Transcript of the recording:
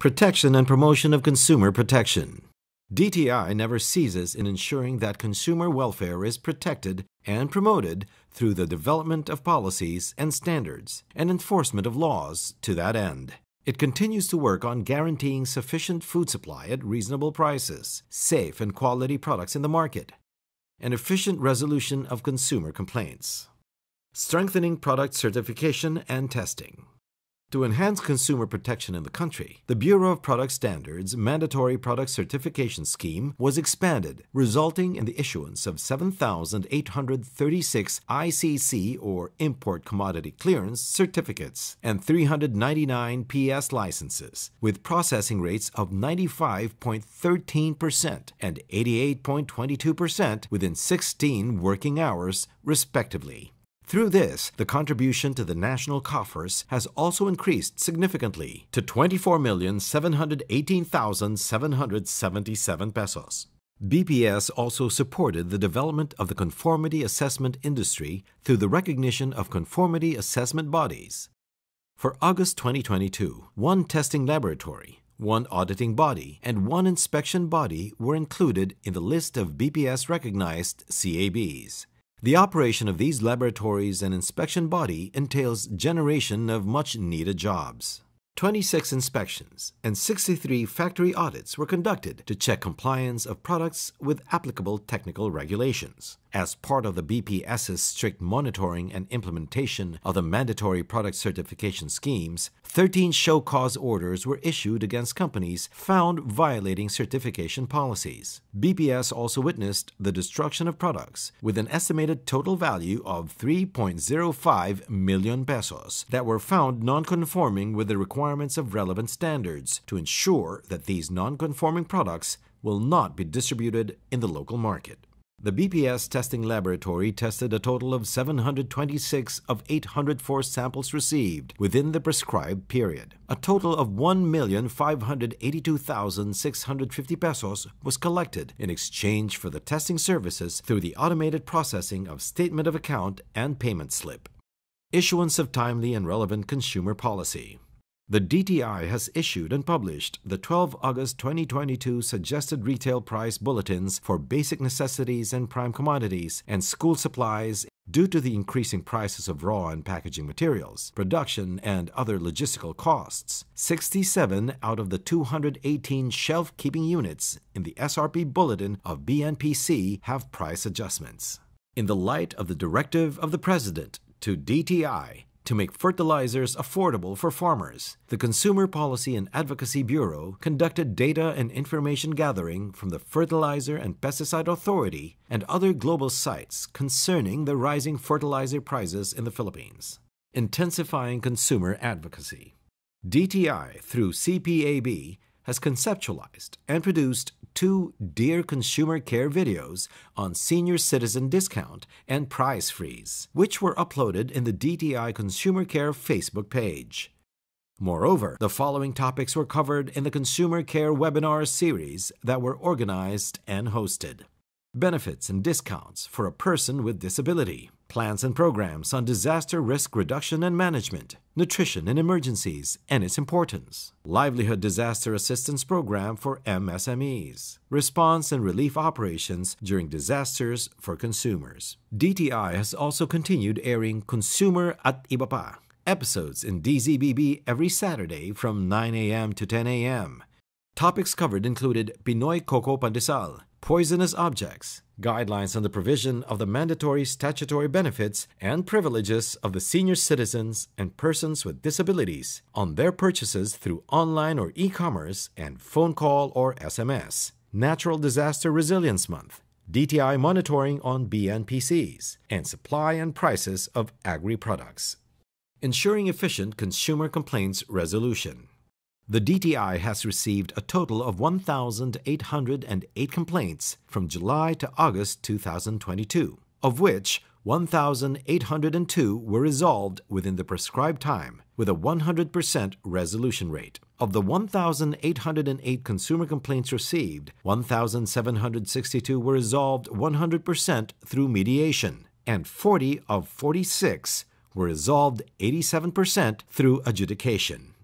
Protection and promotion of consumer protection. DTI never ceases in ensuring that consumer welfare is protected and promoted through the development of policies and standards and enforcement of laws to that end. It continues to work on guaranteeing sufficient food supply at reasonable prices, safe and quality products in the market, and efficient resolution of consumer complaints. Strengthening product certification and testing. To enhance consumer protection in the country, the Bureau of Product Standards Mandatory Product Certification Scheme was expanded, resulting in the issuance of 7,836 ICC or Import Commodity Clearance certificates and 399 PS licenses, with processing rates of 95.13% and 88.22% within 16 working hours, respectively. Through this, the contribution to the national coffers has also increased significantly to 24,718,777 pesos. BPS also supported the development of the conformity assessment industry through the recognition of conformity assessment bodies. For August 2022, one testing laboratory, one auditing body, and one inspection body were included in the list of BPS recognized CABs. The operation of these laboratories and inspection body entails generation of much needed jobs. 26 inspections and 63 factory audits were conducted to check compliance of products with applicable technical regulations. As part of the BPS's strict monitoring and implementation of the mandatory product certification schemes, 13 show cause orders were issued against companies found violating certification policies. BPS also witnessed the destruction of products with an estimated total value of 3.05 million pesos that were found non-conforming with the requirements of relevant standards to ensure that these non-conforming products will not be distributed in the local market. The BPS testing laboratory tested a total of 726 of 804 samples received within the prescribed period. A total of 1,582,650 pesos was collected in exchange for the testing services through the automated processing of statement of account and payment slip. Issuance of timely and relevant consumer policy. The DTI has issued and published the 12 August 2022 Suggested Retail Price Bulletins for basic necessities and prime commodities and school supplies due to the increasing prices of raw and packaging materials, production, and other logistical costs. 67 out of the 218 shelf keeping units in the SRP Bulletin of BNPC have price adjustments. In the light of the directive of the President to DTI, to make fertilizers affordable for farmers, the Consumer Policy and Advocacy Bureau conducted data and information gathering from the Fertilizer and Pesticide Authority and other global sites concerning the rising fertilizer prices in the Philippines. Intensifying consumer advocacy. DTI, through CPAB, has conceptualized and produced two Dear Consumer Care videos on senior citizen discount and price freeze, which were uploaded in the DTI Consumer Care Facebook page. Moreover, the following topics were covered in the Consumer Care webinar series that were organized and hosted benefits and discounts for a person with disability, plans and programs on disaster risk reduction and management, nutrition in emergencies and its importance, livelihood disaster assistance program for MSMEs, response and relief operations during disasters for consumers. DTI has also continued airing Consumer at Iba Pa episodes in DZBB every Saturday from 9 a.m. to 10 a.m. Topics covered included Pinoy Coco Pandesal, poisonous objects, guidelines on the provision of the mandatory statutory benefits and privileges of the senior citizens and persons with disabilities on their purchases through online or e commerce and phone call or SMS, Natural Disaster Resilience Month, DTI monitoring on BNPCs, and supply and prices of agri products. Ensuring efficient consumer complaints resolution. The DTI has received a total of 1,808 complaints from July to August 2022, of which 1,802 were resolved within the prescribed time with a 100% resolution rate. Of the 1,808 consumer complaints received, 1,762 were resolved 100% through mediation, and 40 of 46 were resolved 87% through adjudication.